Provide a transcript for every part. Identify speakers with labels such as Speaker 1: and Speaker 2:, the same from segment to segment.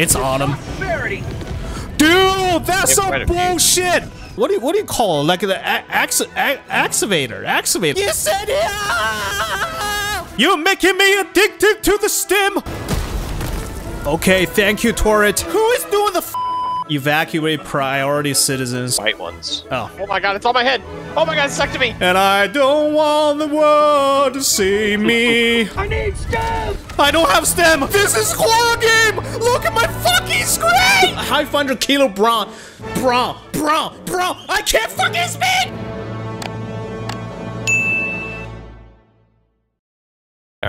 Speaker 1: It's autumn.
Speaker 2: Prosperity.
Speaker 1: Dude, that's
Speaker 3: They
Speaker 1: some
Speaker 3: a
Speaker 1: bullshit. What do you what do you call it? Like the ax- activator? Activator. You said yeah. You're making me addicted to the stem. Okay, thank you, turret. Who is doing the f- evacuate priority citizens?
Speaker 3: White ones.
Speaker 1: Oh.
Speaker 3: Oh my god, it's on my head. Oh my god, it stuck to me.
Speaker 1: And I don't want the world to see me.
Speaker 2: I need stem.
Speaker 1: I don't have stem. This is horror game. Look at my fucking screen. High 500 kilo bra, bra, bra, bra. I can't fucking speak.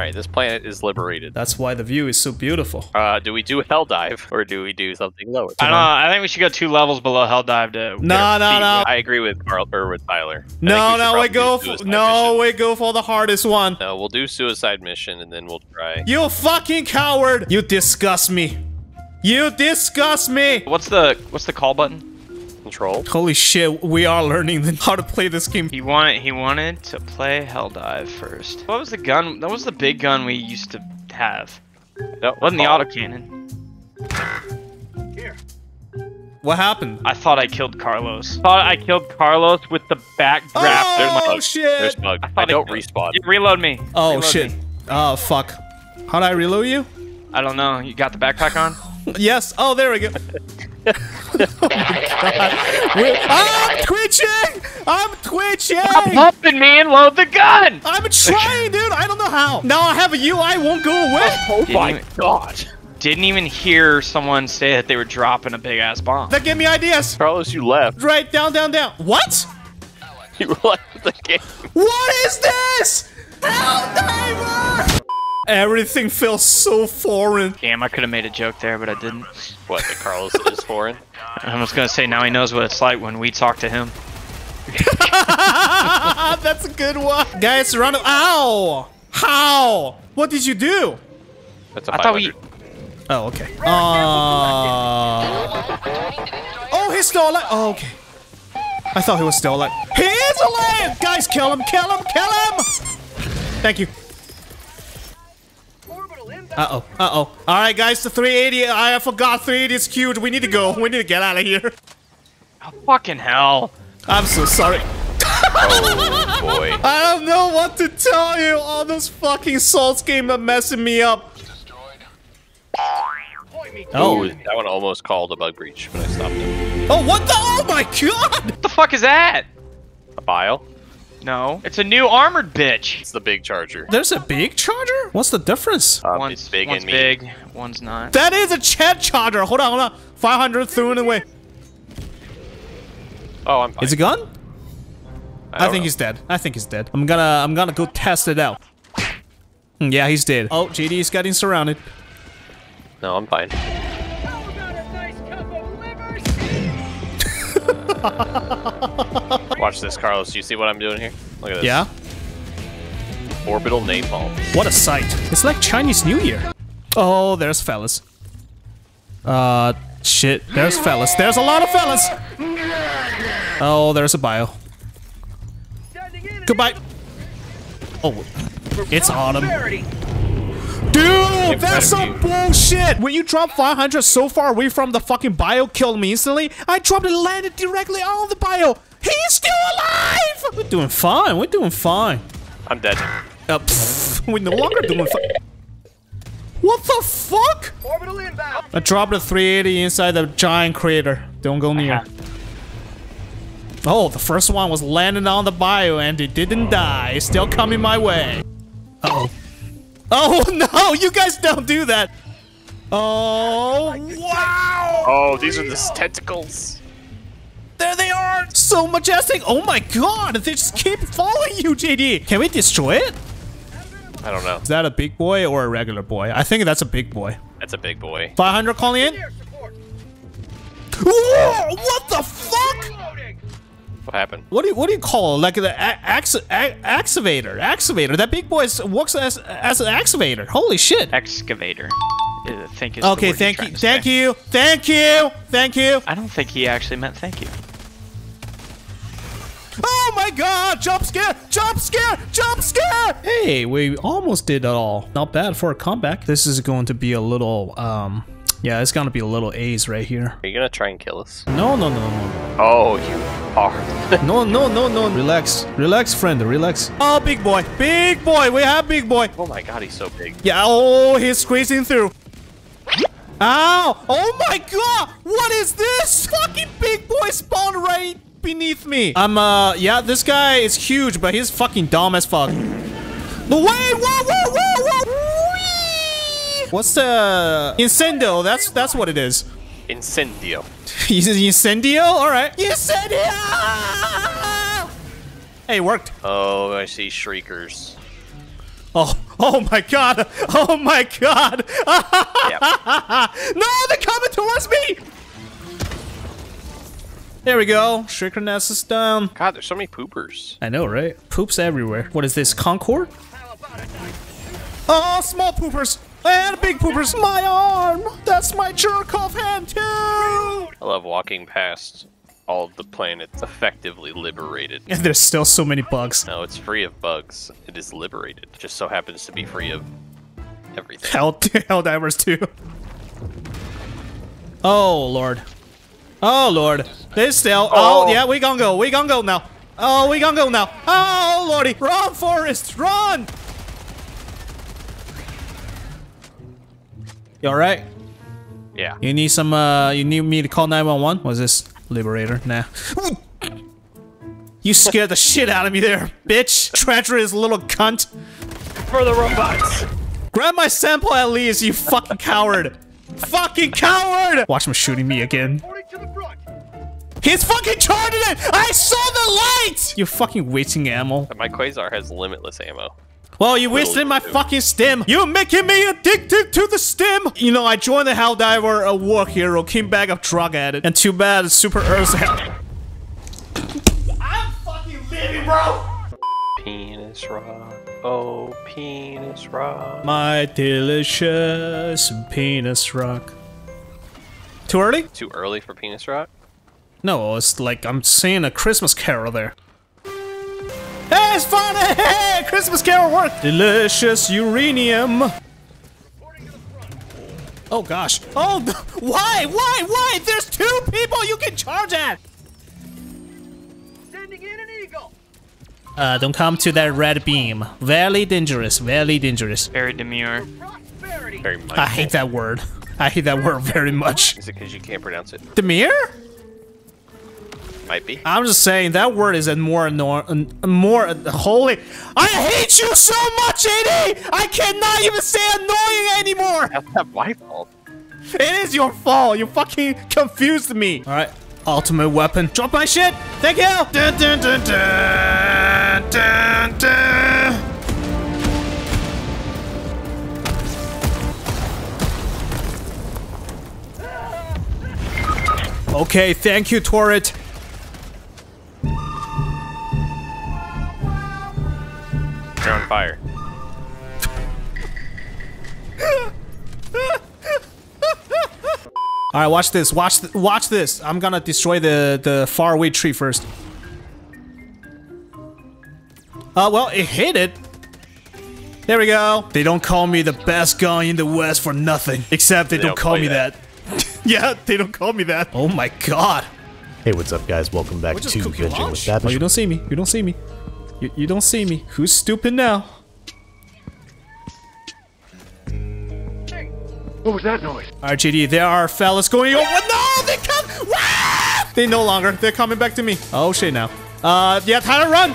Speaker 3: Alright, this planet is liberated.
Speaker 1: That's why the view is so beautiful.
Speaker 3: Uh, do we do hell dive or do we do something lower?
Speaker 4: I don't know. I think we should go two levels below Hell Dive to.
Speaker 1: No, no, no.
Speaker 3: I agree with Carl or with Tyler. I
Speaker 1: No,
Speaker 3: think
Speaker 1: no,
Speaker 3: we
Speaker 1: we go. For, no,
Speaker 3: mission.
Speaker 1: we go for the hardest one.
Speaker 3: No, we'll do suicide mission and then we'll try.
Speaker 1: You fucking coward! You disgust me. You disgust me.
Speaker 4: What's the What's the call button?
Speaker 3: Control.
Speaker 1: Holy shit, we are learning how to play this game.
Speaker 4: He wanted He wanted to play Hell Dive first. What was the gun? That was the big gun we used to have.
Speaker 3: No,
Speaker 4: Wasn't the
Speaker 3: call.
Speaker 4: autocannon?
Speaker 1: What happened?
Speaker 4: I thought I killed Carlos. Thought I killed Carlos with the back grab.
Speaker 1: Oh,
Speaker 3: There's my bug.
Speaker 1: shit.
Speaker 3: There's bug. I,
Speaker 4: thought
Speaker 3: don't
Speaker 4: it-
Speaker 3: respawn.
Speaker 4: You reload me.
Speaker 1: Oh
Speaker 4: Reload
Speaker 1: shit.
Speaker 4: me.
Speaker 1: Oh fuck. How do I reload you?
Speaker 4: I don't know. You got the backpack on?
Speaker 1: Yes. Oh, there we go. oh my God. I'm twitching. I'm twitching.
Speaker 4: Stop helping me and load the gun.
Speaker 1: I'm trying, dude. I don't know how. Now I have a UI. Won't go away.
Speaker 3: Oh
Speaker 4: Didn't even,
Speaker 3: god.
Speaker 4: didn't even hear someone say that they were dropping a big ass bomb.
Speaker 1: That gave me ideas.
Speaker 3: Carlos, you left.
Speaker 1: Right down, down, down. What?
Speaker 3: You left the game.
Speaker 1: What is this? Helldiver! Everything feels so foreign.
Speaker 4: Damn, I could have made a joke there, but I didn't.
Speaker 3: What, the Carlos is foreign?
Speaker 4: I was gonna say now he knows what it's like when we talk to him.
Speaker 1: That's a good one. Guys, run. Ow! How? What did you do?
Speaker 3: That's a
Speaker 4: I thought we.
Speaker 1: Oh, okay. Uh... Oh, he's still alive. Oh, okay. I thought he was still alive. He is alive! Guys, kill him, kill him, kill him! Thank you.
Speaker 2: Orbital inbound.
Speaker 1: Uh-oh, uh-oh. Alright, guys, the 380. I forgot 380 is huge. We need to go. We need to get out of here.
Speaker 4: Oh, fucking hell.
Speaker 1: I'm so sorry.
Speaker 3: Oh boy.
Speaker 1: I don't know what to tell you. All those fucking salts game are messing me up. Oh.
Speaker 3: oh. That one almost called a bug breach, but I stopped him.
Speaker 1: Oh, what the? Oh my god!
Speaker 4: What the fuck is that?
Speaker 3: A bile?
Speaker 4: No. It's a new armored bitch.
Speaker 3: It's the big charger.
Speaker 1: There's a big charger? What's the difference?
Speaker 3: Um,
Speaker 4: one's
Speaker 3: it's big
Speaker 4: one's
Speaker 3: and meaty.
Speaker 4: big, one's not.
Speaker 1: That is a chat charger. Hold on, hold on. 500 threw it away.
Speaker 3: Oh, I'm fine.
Speaker 1: Is it gone? I,
Speaker 3: don't
Speaker 1: think
Speaker 3: know.
Speaker 1: he's dead. I think he's dead. I'm gonna, I'm gonna go test it out. Hmm, Yeah, he's dead. Oh, JD is getting surrounded.
Speaker 3: No, I'm fine.
Speaker 2: How about a nice cup of livers?
Speaker 3: Watch this, Carlos. Do you see what I'm doing here? Look at this.
Speaker 1: Yeah.
Speaker 3: Orbital napalm.
Speaker 1: What a sight. It's like Chinese New Year. Oh, there's fellas. Uh, shit. There's fellas. There's a lot of fellas. Oh, there's a bio. Goodbye. Oh, it's autumn. Dude, that's some bullshit! When you drop 500 so far away from the fucking bio, killed me instantly. I dropped and landed directly on the bio. He's still alive! We're doing fine. We're doing fine.
Speaker 3: I'm dead.
Speaker 1: Uh, pfft, we're no longer doing fine. What the fuck?
Speaker 2: Orbital inbound.
Speaker 1: I dropped a 380 inside the giant crater. Don't go near. Oh, the first one was landing on the bio and it didn't die. It's still coming my way. Uh oh. Oh no, you guys don't do that. Oh, wow.
Speaker 3: Oh, these are the tentacles.
Speaker 1: There they are. So majestic. Oh my god, they just keep following you, JD. Can we destroy it?
Speaker 3: I don't know.
Speaker 1: Is that a big boy or a regular boy? I think that's a big boy.
Speaker 3: That's a big boy.
Speaker 1: 500 calling in? Whoa, what the fuck?
Speaker 3: What happened?
Speaker 1: What do you what do you call it? like the a- ax- excavator? Excavator. That big boy is, works as as an excavator. Holy shit.
Speaker 4: Excavator. I think is the
Speaker 1: Okay,
Speaker 4: word
Speaker 1: thank
Speaker 4: you're
Speaker 1: you,
Speaker 4: trying to
Speaker 1: thank
Speaker 4: say.
Speaker 1: you, thank you, thank you.
Speaker 4: I don't think he actually meant thank you.
Speaker 1: Oh my god! Jump scare! Jump scare! Jump scare! Hey, we almost did it all. Not bad for a comeback. This is going to be a little um Yeah, it's gonna be a little A's right here.
Speaker 3: Are you gonna try and kill us?
Speaker 1: No, no, no, no,
Speaker 3: Oh, you are.
Speaker 1: no, no, no, no. Relax, relax, friend, relax. Oh, big boy, big boy. We have big boy.
Speaker 3: oh my god, he's so big.
Speaker 1: Yeah. Oh, he's squeezing through. Ow! Oh my god! What is this? Fucking big boy spawned right beneath me. I'm uh, yeah, this guy is huge, but he's fucking dumb as fuck. But wait, whoa, whoa, whoa, whoa! Whee! What's the incendio? That's that's what it is.
Speaker 3: Incendio.
Speaker 1: He's incendio. All right. Incendio. Hey, it worked.
Speaker 3: Oh, I see shriekers.
Speaker 1: Oh, oh my god! Oh my god!
Speaker 3: Yep.
Speaker 1: no, they're coming towards me! There we go. Shrieker nest is down.
Speaker 3: God, there's so many poopers.
Speaker 1: I know, right? Poops everywhere. What is this, Concord?
Speaker 2: How about a nice
Speaker 1: Oh, small poopers! And big poopers! My arm! That's my jerk off hand, too!
Speaker 3: I love walking past all of the planets effectively liberated.
Speaker 1: And there's still so many bugs.
Speaker 3: No, it's free of bugs. It is liberated. Just so happens to be free of everything.
Speaker 1: Hell, hell divers, too. Oh, Lord. Oh, Lord. They still. Oh.
Speaker 3: Oh.
Speaker 1: yeah, we gonna go. We gonna go now. Oh, we gonna go now. Oh, Lordy. Run, Forrest. Run! You alright?
Speaker 3: Yeah.
Speaker 1: You need some, uh, you need me to call 911? What's this? Liberator? Nah. You scared the shit out of me there, bitch. Treacherous little cunt.
Speaker 3: For the robots!
Speaker 1: Grab my sample at least, you fucking coward. fucking coward! Watch him shooting me again. He's fucking charging it! I saw the light! You're fucking wasting ammo.
Speaker 3: My Quasar has limitless ammo.
Speaker 1: Well, you wasted my fucking stem. You're making me addicted to the stem. You know, I joined the Helldiver, a war hero, came back a drug addict, and too bad Super Earth's hell. I'm fucking living, bro.
Speaker 3: Penis rock. Oh, penis rock.
Speaker 1: My delicious penis rock. Too early?
Speaker 3: Too early for penis rock?
Speaker 1: No, it's like I'm singing a Christmas carol there. Hey, it's fun! Hey, Christmas carol worked! Delicious uranium.
Speaker 2: Reporting to the front.
Speaker 1: Oh gosh. Oh, why? Why? Why? There's two people you can charge at!
Speaker 2: Sending in an eagle.
Speaker 1: Uh, don't come to that red beam. Very dangerous, very dangerous.
Speaker 4: Very demure.
Speaker 2: Prosperity.
Speaker 3: Very.
Speaker 1: I hate that word. I hate that word very much.
Speaker 3: Is it because you can't pronounce it?
Speaker 1: Demir?
Speaker 3: Might be.
Speaker 1: I'm just saying that word is a more anno- an- more holy. I hate you so much, AD. I cannot even say annoying anymore.
Speaker 3: That's not my fault.
Speaker 1: It is your fault. You fucking confused me. All right, ultimate weapon. Drop my shit. Thank you. Dun, dun, dun, dun, dun, dun. Okay, thank you, turret.
Speaker 3: You're on fire.
Speaker 1: All right, watch this. Watch th watch this. I'm gonna destroy the the faraway tree first. Uh, well, it hit it. There we go. They don't call me the best guy in the West for nothing. Except they,
Speaker 3: They
Speaker 1: don't,
Speaker 3: don't
Speaker 1: call
Speaker 3: call
Speaker 1: me
Speaker 3: you
Speaker 1: that. yeah, they don't call me that. Oh my god.
Speaker 5: Hey, what's up, guys? Welcome back to
Speaker 1: cooking
Speaker 5: Binging with
Speaker 1: lunch.
Speaker 5: Babish.
Speaker 1: Oh, you don't see me. You don't see me. You, you don't see me. Who's stupid now?
Speaker 2: What was that noise?
Speaker 1: RGD, there are fellas going over. No, they come. Wah! They no longer. They're coming back to me. Oh shit! Now, uh, yeah, time to run.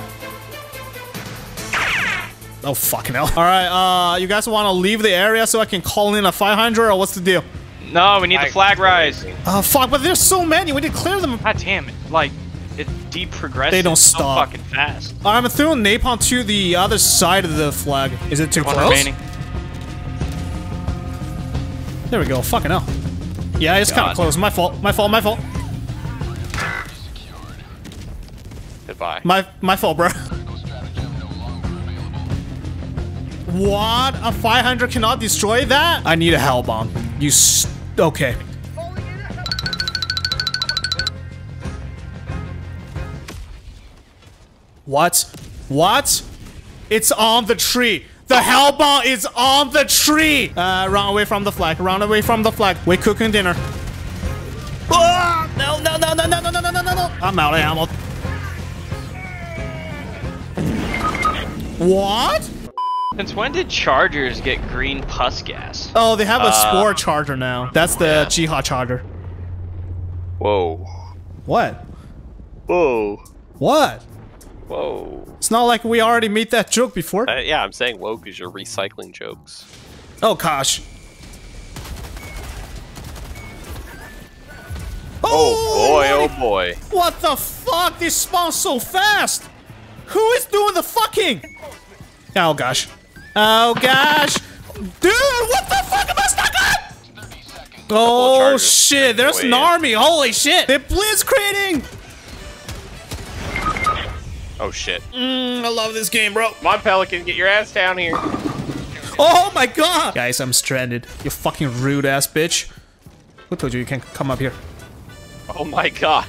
Speaker 1: Oh fucking hell! All right, uh, you guys want to leave the area so I can call in a 500 or what's the deal?
Speaker 4: No, we need the flag rise.
Speaker 1: Oh fuck! But there's so many. We need to clear them.
Speaker 4: God damn it. Like, it deprogresses
Speaker 1: They don't
Speaker 4: so
Speaker 1: stop.
Speaker 4: fucking fast.
Speaker 1: I'm throwing napalm to the other side of the flag. Is it too
Speaker 4: One
Speaker 1: close?
Speaker 4: remaining.
Speaker 1: There we go. Fucking hell. Yeah, it's kind of close. My fault. My fault. My fault.
Speaker 3: Goodbye.
Speaker 1: My my fault, bro. What? A 500 cannot destroy that? I need a hell bomb. You s- okay. What? What? It's on the tree. The hellbomb is on the tree! Uh, run away from the flag. Run away from the flag. We're cooking dinner. Ah! No, no, no, no, no, no, no, no, no, no, no. I'm out of ammo. What?
Speaker 4: Since when did Chargers get green pus gas?
Speaker 1: Oh, they have a
Speaker 3: Uh,
Speaker 1: spore charger now. That's the
Speaker 3: yeah.
Speaker 1: Jihad charger.
Speaker 3: Whoa.
Speaker 1: What?
Speaker 3: Whoa.
Speaker 1: What?
Speaker 3: Whoa.
Speaker 1: It's not like we already made that joke before.
Speaker 3: Uh, yeah, I'm saying whoa because you're recycling jokes.
Speaker 1: Oh gosh.
Speaker 3: Oh boy, oh boy.
Speaker 1: What the fuck? This spawns so fast. Who is doing the fucking? Oh gosh. Oh gosh. Dude, what the fuck am I stuck on? Oh shit, there's an
Speaker 3: in.
Speaker 1: army. Holy shit. They're blitzcraning.
Speaker 3: Oh shit.
Speaker 1: Mm, I love this game, bro.
Speaker 3: Come on, Pelican, get your ass down here.
Speaker 1: Oh my god! Guys, I'm stranded. You fucking rude ass bitch. Who told you you can't come up here?
Speaker 3: Oh my god.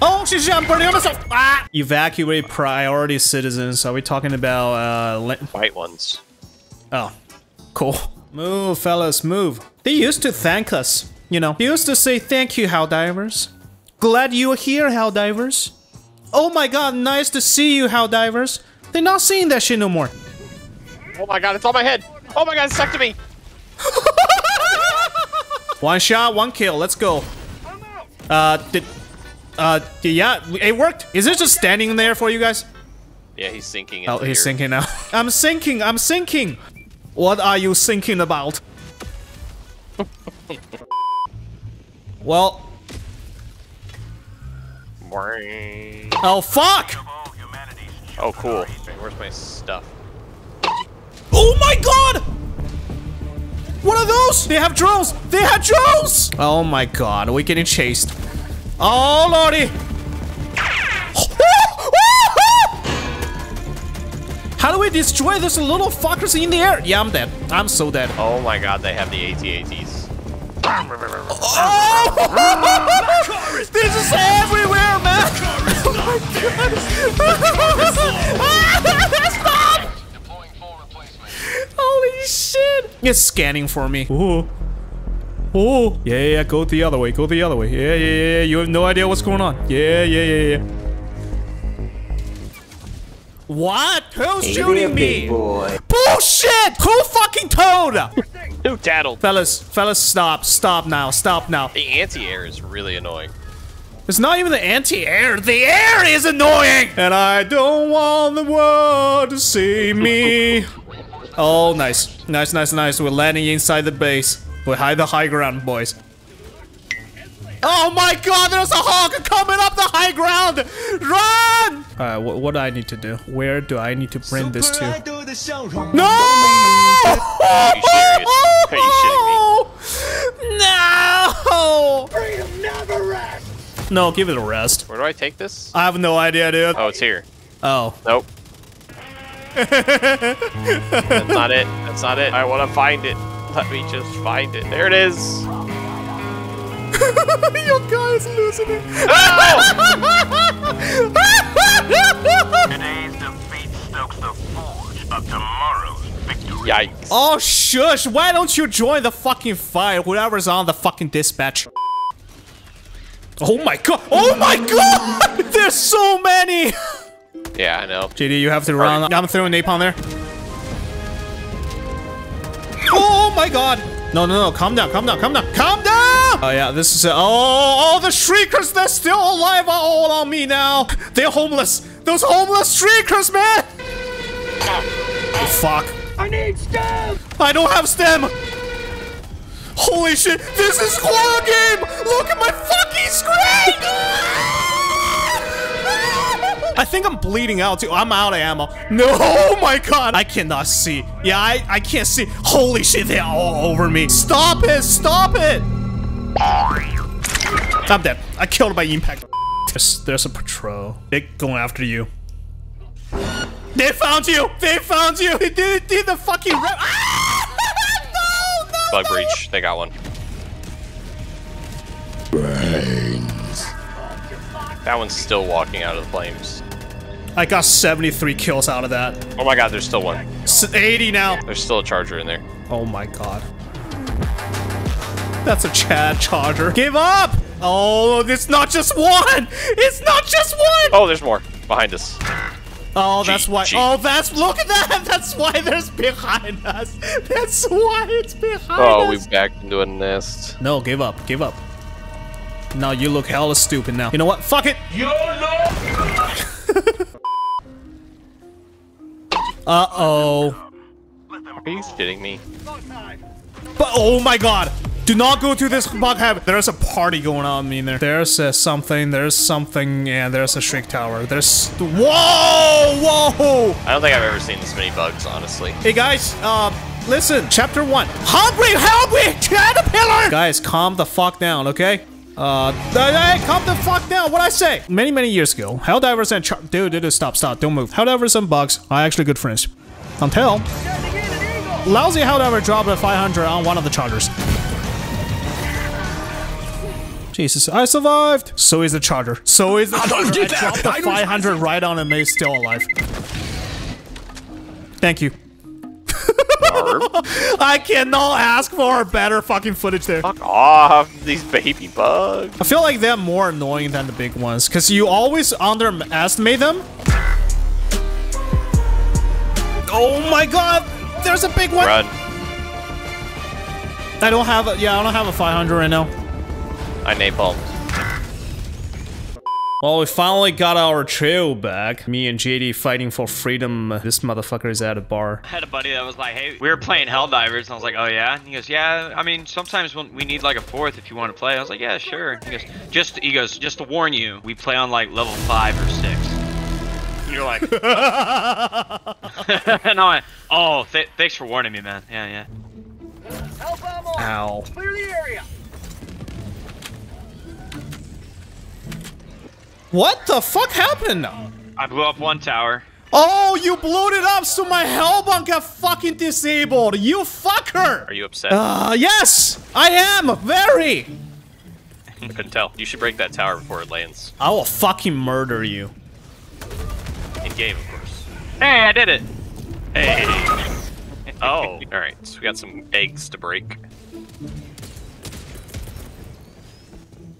Speaker 1: Oh shit, shit, I'm burning on myself! Ah! Evacuate priority citizens. Are we talking about, uh,
Speaker 3: White ones.
Speaker 1: Oh, cool. Move, fellas, move. They used to thank us. You know, they used to say thank you, Helldivers. Glad you are here, Helldivers. Oh my god, nice to see you, How Helldivers. They're not seeing that shit no more.
Speaker 3: Oh my god, it's on my head. Oh my god, it's stuck to me.
Speaker 1: One shot, one kill. Let's go. Uh, did, uh, yeah, it worked. Is it just standing there for you guys?
Speaker 3: Yeah, he's sinking.
Speaker 1: Oh, he's
Speaker 3: your-
Speaker 1: sinking now. I'm sinking. I'm sinking. What are you thinking about? well. Oh fuck!
Speaker 3: Oh, cool. Where's my stuff?
Speaker 1: Oh my god! What are those? They have drones! They have drones! Oh my god, we're getting chased. Oh lordy! How do we destroy this little fuckers in the air? Yeah, I'm dead. I'm so dead.
Speaker 3: Oh my god, they have the AT-ATs.
Speaker 1: Oh! this is everywhere, man! Oh my god! Stop! Holy shit! It's scanning for me. Ooh. Oh, yeah, yeah, go the other way, go the other way. Yeah, yeah, yeah, yeah, you have no idea what's going on. Yeah, yeah, yeah, yeah. What? Who's shooting me? Boy. Bullshit! Who fucking told?
Speaker 3: Who tattled?
Speaker 1: fellas, fellas, stop, stop now, stop now.
Speaker 3: The anti-air is really annoying.
Speaker 1: It's not even the anti-air. The air is annoying. And I don't want the world to see me. oh, nice, nice, nice, nice. We're landing inside the base. We hide the high ground, boys. Oh my God! There's a hawk coming up the high ground. Run! Alright, what, what do I need to do? Where do I need to bring this to? No!
Speaker 3: Are you serious? Are you shitting
Speaker 1: No!
Speaker 2: Freedom never rests.
Speaker 1: No, give it a rest.
Speaker 3: Where do I take this?
Speaker 1: I have no idea, dude.
Speaker 3: Oh, it's here.
Speaker 1: Oh.
Speaker 3: Nope. That's not it. That's not it. I want to find it. Let me just find it. There it is.
Speaker 1: Your guy's losing it.
Speaker 6: Today's defeat stokes the forge of tomorrow's victory.
Speaker 3: Yikes.
Speaker 1: oh, shush. Why don't you join the fucking fight? Whoever's on the fucking dispatch. Oh my god. Oh my god. There's so many.
Speaker 3: Yeah, I know.
Speaker 1: JD, you have to run. I'm throwing napalm there. Oh my god. No, no, no. Calm down. Calm down. Calm down. Calm down. Oh yeah, this is. it. oh, all the shriekers. They're still alive. Are all on me now. They're homeless. Those homeless shriekers, man. Oh, fuck.
Speaker 2: I need stem.
Speaker 1: I don't have stem! Holy shit, this is horror game! Look at my fucking screen! I think I'm bleeding out too. I'm out of ammo. No, oh my god! I cannot see. Yeah, I, I can't see. Holy shit, they're all over me. Stop it! Stop it! I'm dead. I killed by impact. There's, there's a patrol. They're going after you. They found you! They found you! They did, did the fucking rep. Ah! no, no,
Speaker 3: Bug
Speaker 1: no.
Speaker 3: breach. They got one. That one's still walking out of the flames.
Speaker 1: I got 73 kills out of that.
Speaker 3: Oh my god, there's still one.
Speaker 1: S 80 now.
Speaker 3: There's still a charger in there.
Speaker 1: Oh my god. That's a Chad Charger. Give up! Oh, it's not just one! It's not just one!
Speaker 3: Oh, there's more behind us.
Speaker 1: Oh, that's why.
Speaker 3: cheat.
Speaker 1: Oh, that's. Look at that! That's why there's behind us! That's why it's behind
Speaker 3: oh, us! Oh, we
Speaker 1: us!
Speaker 3: backed into a nest.
Speaker 1: No, give up. Give up. Now you look hella stupid now. You know what? Fuck it! Uh-oh.
Speaker 3: Are you kidding me?
Speaker 1: But oh my god! Do not go to this bug heaven. There's a party going on in there. There's uh, something, there's something, and there's a shrink tower. There's... Whoa! Whoa!
Speaker 3: I don't think I've ever seen this many bugs, honestly.
Speaker 1: Hey guys, uh, listen, chapter one. Hungry, hungry, caterpillar! Guys, calm the fuck down, okay? Uh, hey, calm the fuck down, what I say? Many, many years ago, Helldivers and Char- Dude, dude, dude, stop, stop, don't move. Helldivers and Bugs are actually good friends. Until... Lousy Helldiver dropped a 500 on one of the chargers. Jesus, I survived! So is the charger. So is the charger. I dropped the 500 right on him, he's still alive. Thank you. I cannot ask for better fucking footage there.
Speaker 3: Fuck off, these baby bugs.
Speaker 1: I feel like they're more annoying than the big ones, because you always underestimate them. Oh my god! There's a big one!
Speaker 3: Run.
Speaker 1: I don't have a- yeah, I don't have a 500 right now.
Speaker 3: I napalmed.
Speaker 1: Well, we finally got our trail back. Me and JD fighting for freedom. This motherfucker is at a bar.
Speaker 4: I had a buddy that was like, "Hey, we were playing Helldivers," and I was like, "Oh yeah." And he goes, "Yeah, I mean, sometimes when we need like a fourth if you want to play." I was like, "Yeah, sure." He goes, "Just," he goes, "Just to warn you, we play on like level five or six. And you're like, and I went, "Oh, th thanks for warning me, man. Yeah, yeah."
Speaker 2: Help ammo!
Speaker 1: Ow.
Speaker 2: Clear the area!
Speaker 1: What the fuck happened?
Speaker 4: I blew up one tower.
Speaker 1: Oh, you blew it up so my hellbomb got fucking disabled. You fucker.
Speaker 3: Are you upset?
Speaker 1: Uh, yes, I am. Very.
Speaker 3: I couldn't tell. You should break that tower before it lands.
Speaker 1: I will fucking murder you.
Speaker 3: In game, of course.
Speaker 4: Hey, I did it.
Speaker 3: Hey. Oh, alright. So we got some eggs to break.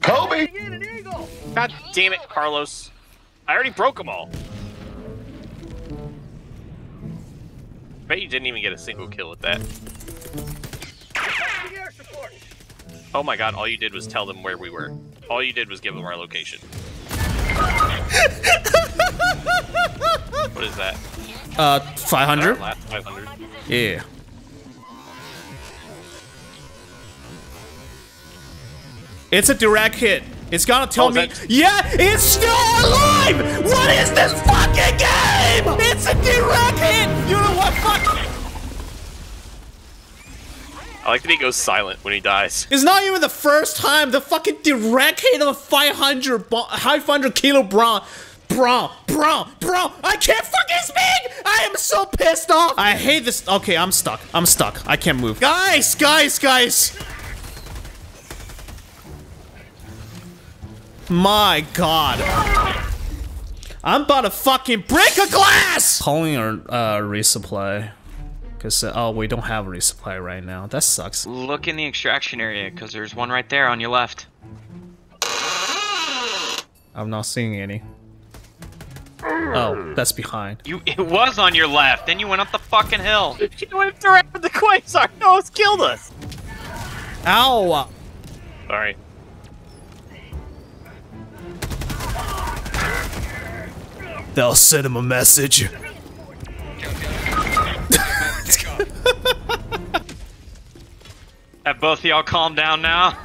Speaker 6: Kobe!
Speaker 2: Get an eagle!
Speaker 3: God damn it, Carlos. I already broke them all. Bet you didn't even get a single kill with that.
Speaker 2: The air support!
Speaker 3: Oh my god, all you did was tell them where we were. All you did was give them our location. what is that?
Speaker 1: Uh, 500?
Speaker 3: Last 500?
Speaker 1: Yeah. It's a direct hit. It's gonna tell
Speaker 3: Oh,
Speaker 1: me. Yeah, it's still alive! What is this fucking game? It's a direct hit! You know what? Fuck!
Speaker 3: I like that he goes silent when he dies.
Speaker 1: It's not even the first time the fucking direct hit of a 500 bo- 500 kilo bra. Bro, bro, bro, I can't fucking speak! I am so pissed off! I hate this. Okay, I'm stuck. I'm stuck. I can't move. Guys, guys, guys! My god. I'm about to fucking break a glass! Calling a uh, resupply. Because, uh, oh, we don't have a resupply right now. That sucks.
Speaker 4: Look in the extraction area, because there's one right there on your left.
Speaker 1: I'm not seeing any. Oh, that's behind.
Speaker 4: You, it was on your left. Then you went up the fucking hill.
Speaker 3: You went around the quasar. No, it's killed us.
Speaker 1: Ow!
Speaker 3: Alright.
Speaker 1: They'll send him a message.
Speaker 4: Have both of y'all calm down now?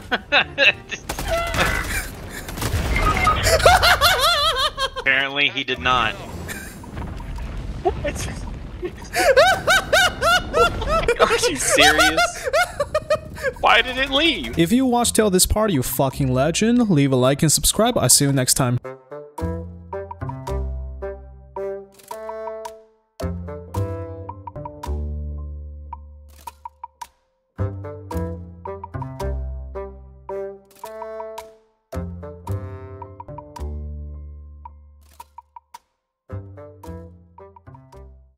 Speaker 4: Apparently he did not.
Speaker 3: Are you serious? Why did it leave?
Speaker 1: If you watched till this part, you fucking legend, leave a like and subscribe. I'll see you next time.